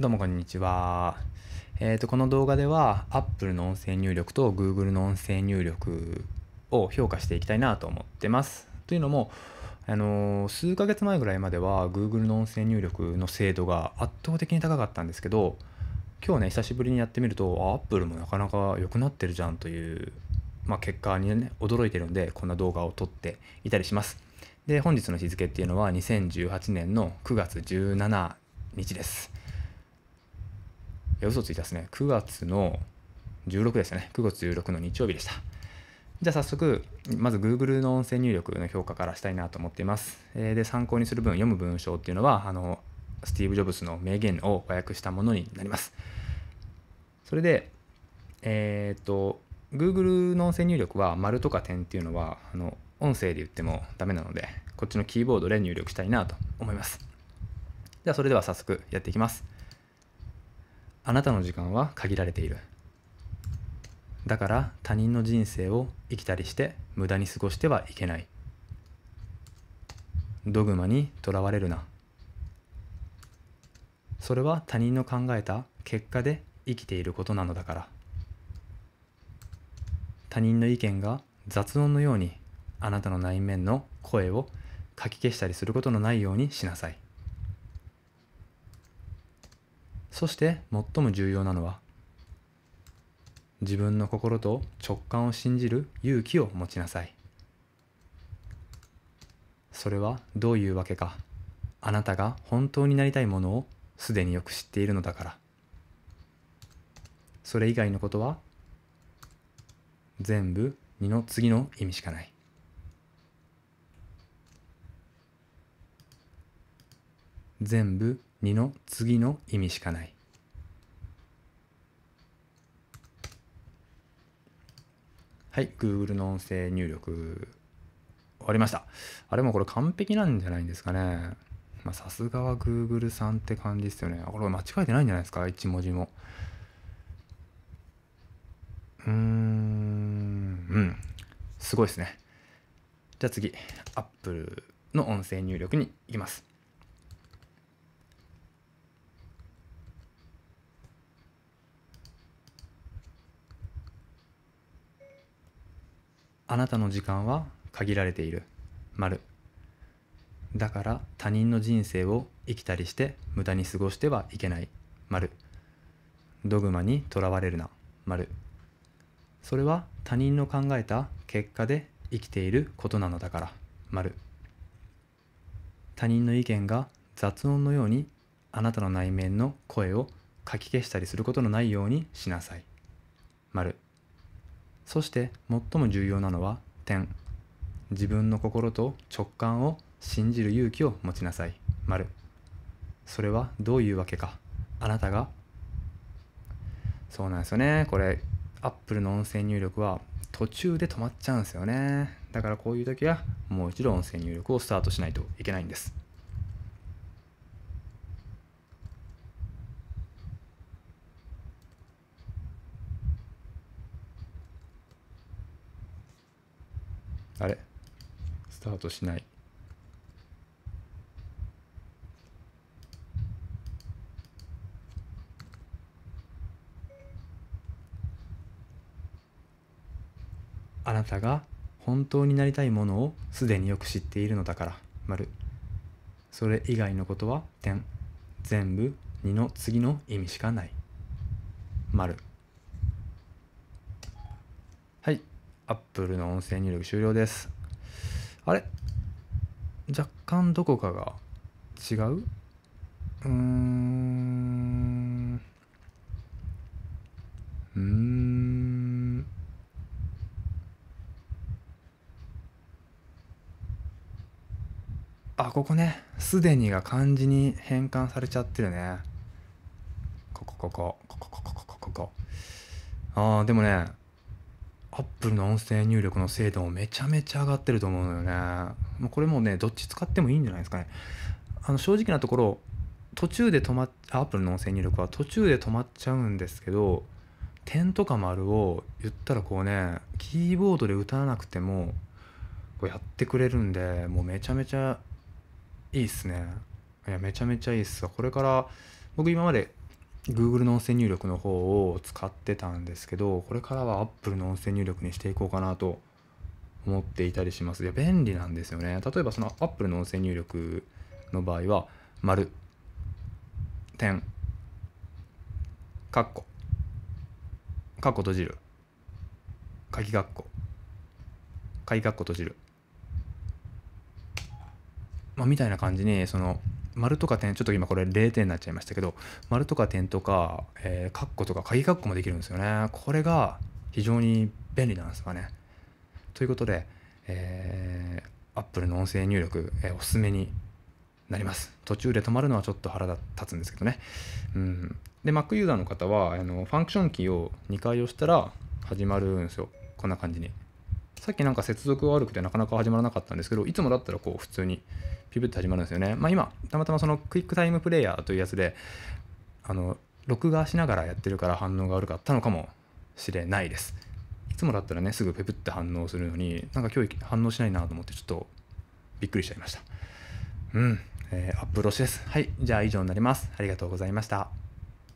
どうもこんにちは。えっ、と、この動画では Apple の音声入力と Google の音声入力を評価していきたいなと思ってます。というのも、あのー数ヶ月前ぐらいまでは Google の音声入力の精度が圧倒的に高かったんですけど、今日ね、久しぶりにやってみると、あ Apple もなかなか良くなってるじゃんという、まあ、結果にね、驚いてるんで、こんな動画を撮っていたりします。で、本日の日付っていうのは2018年の9月17日です。嘘ついたですね。9月の16ですね。9月16の日曜日でした。じゃあ早速、まず Google の音声入力の評価からしたいなと思っています。えーで、参考にする文、読む文章っていうのは、あの、スティーブ・ジョブズの名言を和訳したものになります。それで、えーっと、Google の音声入力は丸とか点っていうのは、あの、音声で言ってもダメなので、こっちのキーボードで入力したいなと思います。では、それでは早速やっていきます。あなたの時間は限られている。だから他人の人生を生きたりして無駄に過ごしてはいけない。ドグマにとらわれるな。それは他人の考えた結果で生きていることなのだから。他人の意見が雑音のようにあなたの内面の声をかき消したりすることのないようにしなさい。そして最も重要なのは自分の心と直感を信じる勇気を持ちなさい。それはどういうわけか。あなたが本当になりたいものをすでによく知っているのだから。それ以外のことは全部二の次の意味しかない。全部2の次の意味しかない。はい、Google の音声入力終わりました。あれもこれ完璧なんじゃないんですかね。まあさすがは Google さんって感じですよね。これ間違えてないんじゃないですか、一文字も。うーん、うん、すごいですね。じゃあ次、Apple の音声入力に行きます。あなたの時間は限られている。丸。だから他人の人生を生きたりして無駄に過ごしてはいけない。丸。ドグマにとらわれるな。丸。それは他人の考えた結果で生きていることなのだから。丸。他人の意見が雑音のようにあなたの内面の声をかき消したりすることのないようにしなさい。丸。そして最も重要なのは点。自分の心と直感を信じる勇気を持ちなさい。丸それはどういうわけか。あなたが。そうなんですよね。これ Apple の音声入力は途中で止まっちゃうんですよね。だからこういう時はもう一度音声入力をスタートしないといけないんです。あれ？スタートしない。あなたが本当になりたいものをすでによく知っているのだから。丸。それ以外のことは点。全部2の次の意味しかない。丸。はい。Apple の音声入力終了です。あれ？若干どこかが違う？うーん。うーん。あ、ここね。すでにが漢字に変換されちゃってるね。ここ、ここ、ここ、ここ、ここ、ここ。ああ、でもね、ップルの音声入力の精度もめちゃめちゃ上がってると思うのよね。もうこれもね、どっち使ってもいいんじゃないですかね。あの正直なところ、途中で止まっ、アップルの音声入力は途中で止まっちゃうんですけど、点とか丸を言ったらこうね、キーボードで打たなくても、こうやってくれるんで、もうめちゃめちゃいいっすね。いや、めちゃめちゃいいっすわ。これから、僕今まで Google の音声入力の方を使ってたんですけどこれからは Apple の音声入力にしていこうかなと思っていたりします。いや便利なんですよね。例えばその Apple の音声入力の場合は丸点カッコカッコ閉じる鍵カッコ鍵カッコ閉じる。まあ、みたいな感じにその丸とか点ちょっと今これ0点になっちゃいましたけど丸とか点とか、えー、カッコとか鍵カッコもできるんですよね。これが非常に便利なんですかね。ということで、えー、Apple の音声入力、えー、おすすめになります。途中で止まるのはちょっと腹立つんですけどね。うん。で Mac ユーザーの方はあのファンクションキーを2回押したら始まるんですよ。こんな感じに。さっきなんか接続が悪くてなかなか始まらなかったんですけどいつもだったらこう普通にピブって始まるんですよね。まあ、今、たまたまそのクイックタイムプレイヤーというやつで、あの、録画しながらやってるから反応が悪かったのかもしれないです。いつもだったらね、すぐペプって反応するのに、なんか今日反応しないなと思って、ちょっとびっくりしちゃいました。うん、えー、アップロシです。はい、じゃあ以上になります。ありがとうございました。